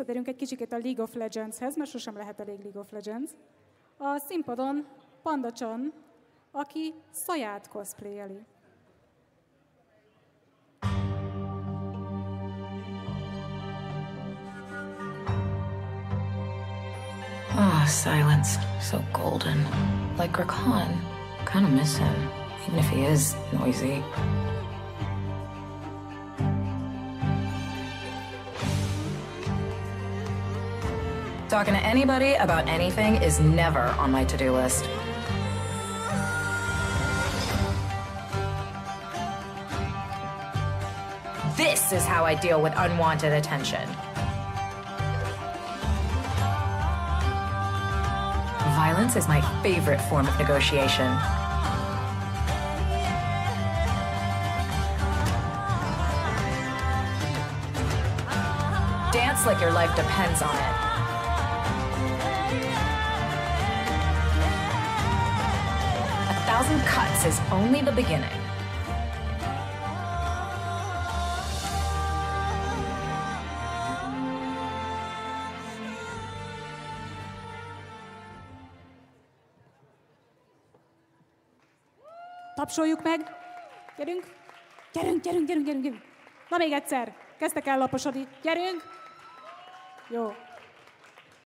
visszatérünk egy kicsikét a League of Legends-hez, mert sosem lehet elég League of Legends. A színpadon Panda Chan, aki Szaját cosplayeli. Ah, silence. So golden. Like Rakan. Kinda miss him, even if he is noisy. Talking to anybody about anything is never on my to-do list. This is how I deal with unwanted attention. Violence is my favorite form of negotiation. Dance like your life depends on it. Thousand cuts is only the beginning. Tapsoljuk meg! Gyerünk! Gyerünk, gyerünk, gyerünk, gyerünk! Na még egyszer! Kezdtek el laposodni. Gyerünk! Jó.